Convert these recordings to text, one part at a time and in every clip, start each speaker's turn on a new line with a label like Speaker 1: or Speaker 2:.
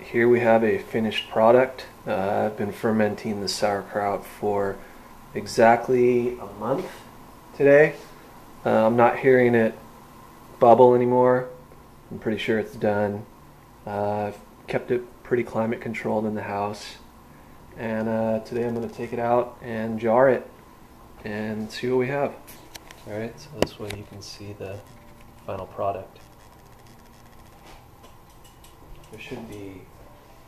Speaker 1: here we have a finished product. Uh, I've been fermenting the sauerkraut for exactly a month today. Uh, I'm not hearing it bubble anymore. I'm pretty sure it's done. Uh, I've kept it pretty climate controlled in the house. And uh, today I'm going to take it out and jar it and see what we have. Alright, so this way you can see the final product. There should be,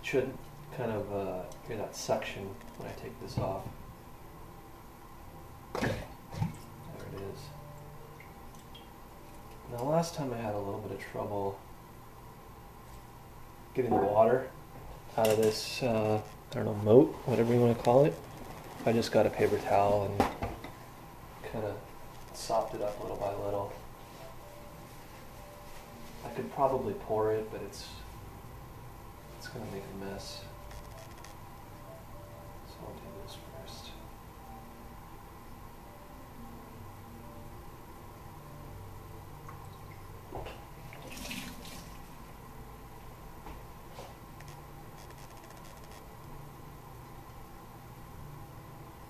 Speaker 1: should kind of uh, hear that suction when I take this off. There it is. Now last time I had a little bit of trouble getting the water out of this, uh, I don't know, moat, whatever you want to call it. I just got a paper towel and kind of sopped it up little by little. I could probably pour it, but it's it's gonna make a mess. So I'll do this first.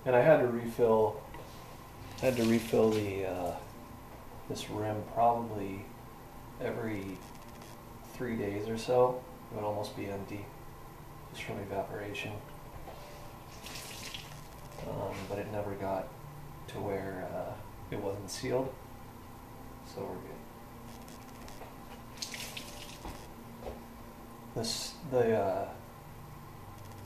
Speaker 1: And I had to refill I had to refill the uh, this rim probably every three days or so. It would almost be empty just from evaporation. Um, but it never got to where uh, it wasn't sealed, so we're good. This the uh,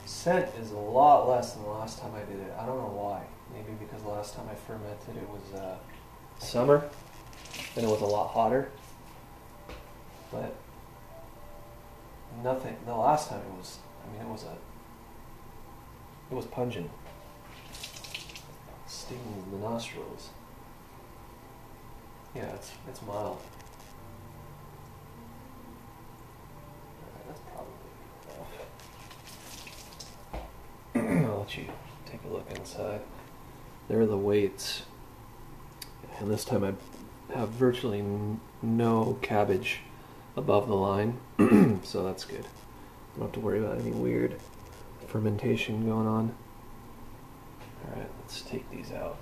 Speaker 1: scent is a lot less than the last time I did it. I don't know why. Maybe because the last time I fermented it was uh, summer and it was a lot hotter. But nothing. The last time it was. I mean, it was a. It was pungent. Stings the nostrils. Yeah, it's it's mild. Alright, that's probably enough. I'll let you take a look inside. There are the weights. And this time I have virtually no cabbage above the line, so that's good. Don't have to worry about any weird fermentation going on. Alright, let's take these out.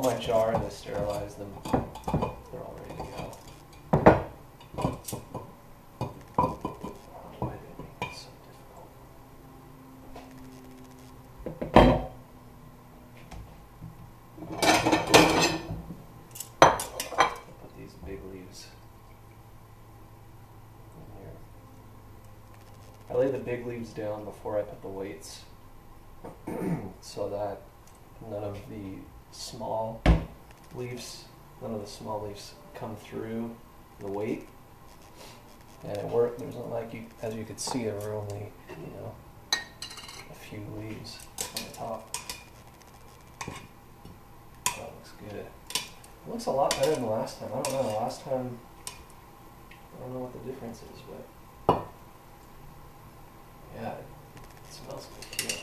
Speaker 1: All my jars, I sterilize them. They're all ready to go. Oh, here. I lay the big leaves down before I put the weights so that none of the small leaves, none of the small leaves come through the weight. And it worked. There's not like you, as you could see, there were only, you know, a few leaves on the top. That looks good. It looks a lot better than last time. I don't know. Last time, I don't know what the difference is, but yeah, it smells good too.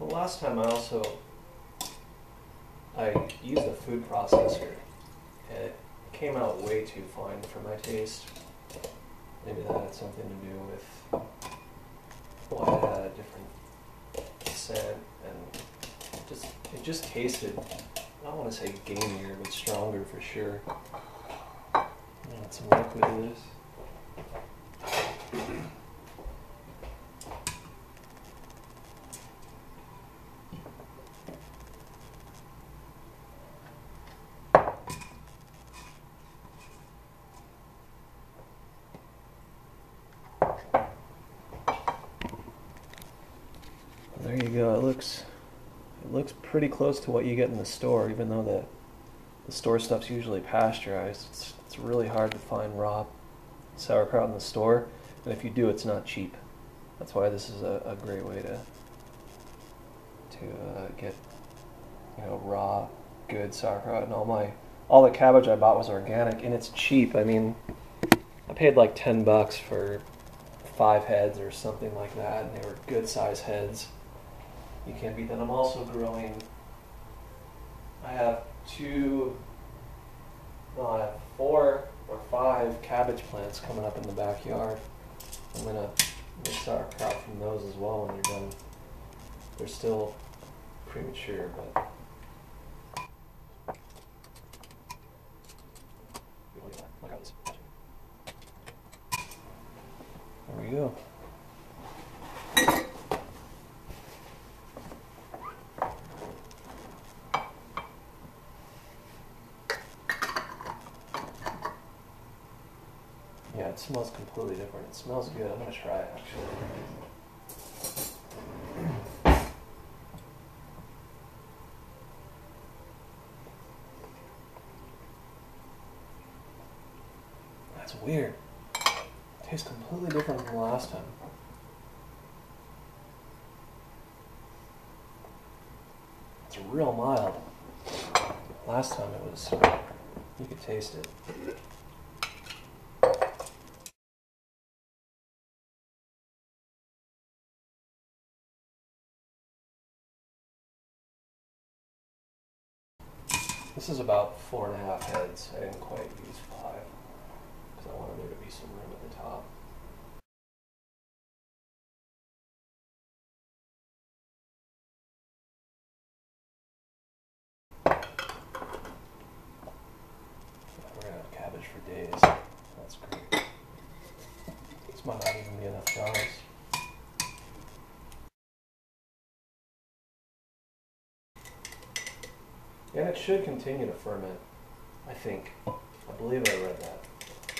Speaker 1: Well, last time I also I used a food processor, and it came out way too fine for my taste. Maybe that had something to do with why it had a different scent, and just it just tasted. I don't want to say gamier, but stronger for sure. Add some liquid to this. Looks it looks pretty close to what you get in the store, even though the the store stuff's usually pasteurized. It's it's really hard to find raw sauerkraut in the store, and if you do, it's not cheap. That's why this is a, a great way to to uh, get you know raw good sauerkraut and all my all the cabbage I bought was organic and it's cheap. I mean, I paid like 10 bucks for five heads or something like that and they were good size heads. You can't beat that. I'm also growing I have two no, I have four or five cabbage plants coming up in the backyard. I'm gonna make kraut from those as well when they're done. They're still premature, but There we go. Yeah, it smells completely different. It smells good. I'm gonna try it actually. That's weird. tastes completely different from last time. It's real mild. Last time it was, you could taste it. This is about four and a half heads. I didn't quite use five because I wanted there to be some room at the top. Yeah, we're gonna have cabbage for days. That's great. This might not even be enough jars. And it should continue to ferment, I think. I believe I read that.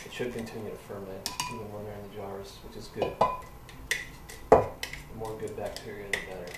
Speaker 1: It should continue to ferment even when they're in the jars, which is good. The more good bacteria, the better.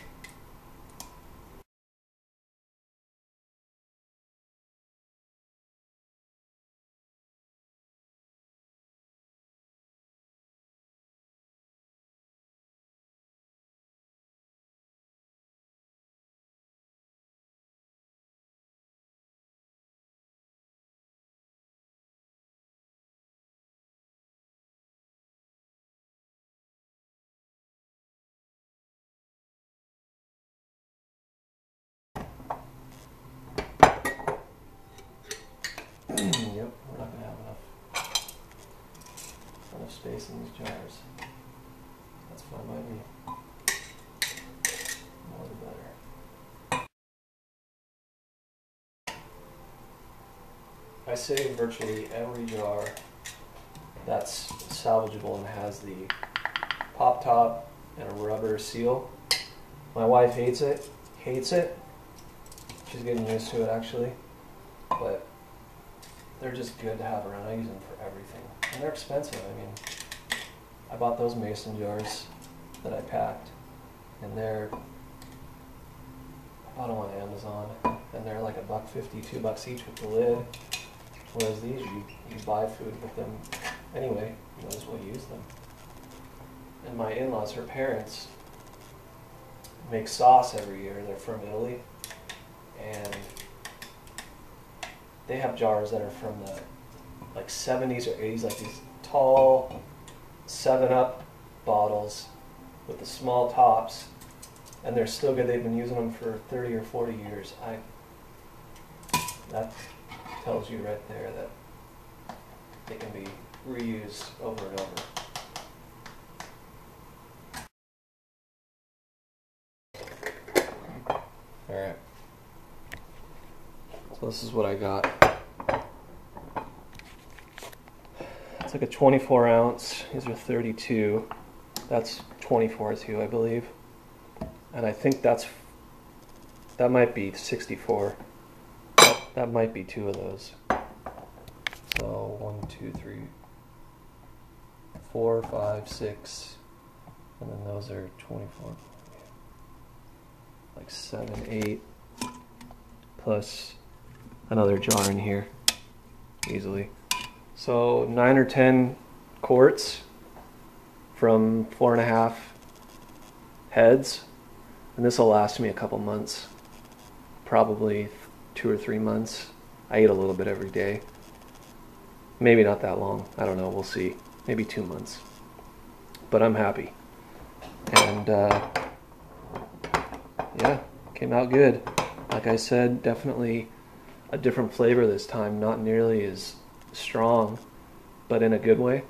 Speaker 1: Space in these jars. That's fine by me. More the better. I save virtually every jar that's salvageable and has the pop top and a rubber seal. My wife hates it. Hates it. She's getting used to it actually. But they're just good to have around. I use them for everything. And they're expensive. I mean, I bought those mason jars that I packed, and they're, I bought them on Amazon, and they're like a buck fifty, two bucks each with the lid. Whereas these, you, you buy food with them anyway, you might as well use them. And my in-laws, her parents, make sauce every year. They're from Italy, and they have jars that are from the like 70s or 80s, like these tall Seven Up bottles with the small tops, and they're still good. They've been using them for 30 or 40 years. I that tells you right there that they can be reused over and over. All right. So this is what I got. It's like a 24 ounce. These are 32. That's 24 too, I believe. And I think that's that might be 64. That might be two of those. So one, two, three, four, five, six, and then those are 24. like seven, eight, plus another jar in here easily. So nine or 10 quarts from four and a half heads. And this will last me a couple months, probably two or three months. I eat a little bit every day. Maybe not that long. I don't know. We'll see. Maybe two months. But I'm happy. And uh, yeah, came out good. Like I said, definitely a different flavor this time. Not nearly as strong, but in a good way.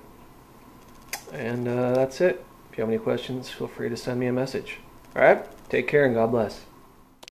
Speaker 1: And uh, that's it. If you have any questions, feel free to send me a message. All right? Take care and God bless.